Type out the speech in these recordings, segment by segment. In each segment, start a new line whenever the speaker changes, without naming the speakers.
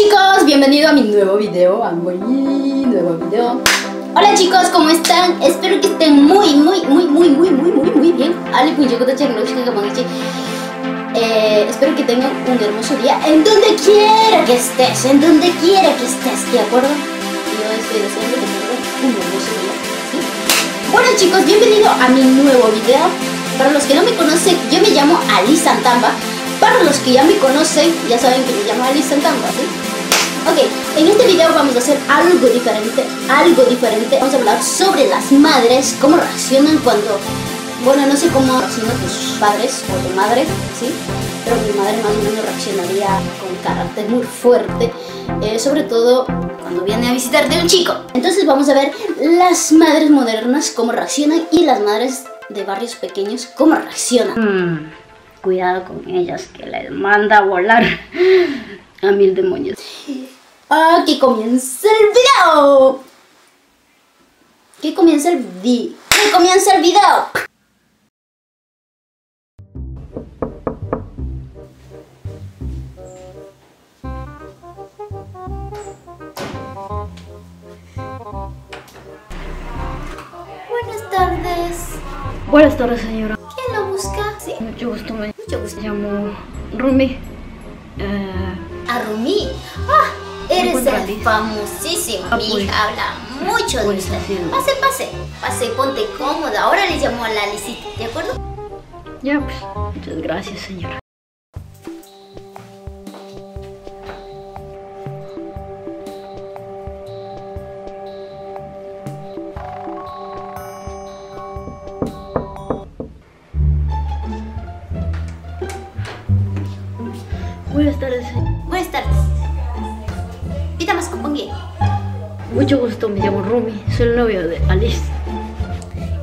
chicos, bienvenido a mi nuevo video, a mi nuevo video. Hola chicos, ¿cómo están? Espero que estén muy, muy, muy, muy, muy, muy, muy, muy bien. Ali eh, espero que tengan un hermoso día en donde quiera que estés, en donde quiera que estés, ¿de acuerdo? Yo estoy deseando que un hermoso día. ¿sí? Bueno chicos, bienvenido a mi nuevo video. Para los que no me conocen, yo me llamo Ali Santamba. Los que ya me conocen, ya saben que me llamo Ali Santamba, ¿sí? Ok, en este video vamos a hacer algo diferente, algo diferente. Vamos a hablar sobre las madres, cómo reaccionan cuando, bueno, no sé cómo reaccionan tus padres o tu madre, ¿sí? Pero mi madre más o menos reaccionaría con carácter muy fuerte, eh, sobre todo cuando viene a visitarte un chico. Entonces vamos a ver las madres modernas cómo reaccionan y las madres de barrios pequeños cómo reaccionan.
Hmm, cuidado con ellas que les manda a volar a mil demonios.
¡Que comience el video! ¡Que comience el video! ¡Que comience el video! Buenas tardes.
Buenas tardes, señora. Mucho gusto, me,
Mucho gusto.
me llamo Rumi. Eh,
A Rumi. Ah, eres el famosísimo.
Ah,
Mi
pues.
hija habla mucho de
Pues,
usted. Pase, pase. Pase, ponte cómoda. Ahora le llamo a la Lisita, ¿de acuerdo?
ya, pues, muchas gracias, señora. Buenas tardes.
Buenas tardes. Vítame, compañero.
Mucho gusto, me llamo Rumi, soy el novio de Alice.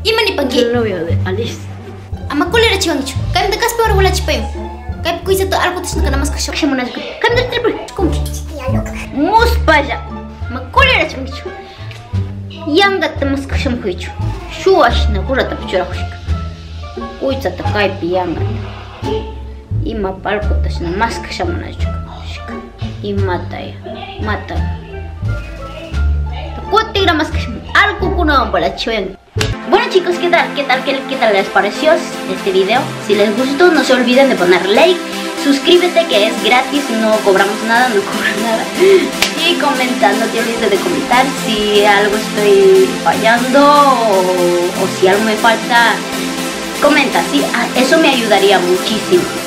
Y
Soy el novio de Alice.
Amakule era chivangicho. Kaim de Caspe Orgula Chipayo. Kaim Kuisa to algo te snuka namaska
shok. Kaim Nasko. Kaim de Triple.
Kum.
Mus Paja. Makule era chivangicho. Yanga te maska shom kuicho. Shuash na gura tapchura kushik. Kuisa to Kaip Yanga. Y mata ya. Mata. Kutigra más kasham. Algo kuna para chuyen. Bueno chicos, ¿qué tal? ¿Qué tal? ¿Qué, tal les pareció este video? Si les gustó, no se olviden de poner like, suscríbete que es gratis, no cobramos nada, no cobran nada. Y comenta, no te olvides de comentar si algo estoy fallando o, o si algo me falta. Comenta, sí, ah, eso me ayudaría muchísimo.